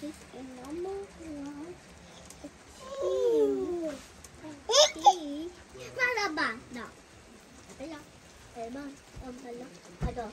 This a normal one. Two. Three. Para ba? No. Ano? Ano? Ano? Ano?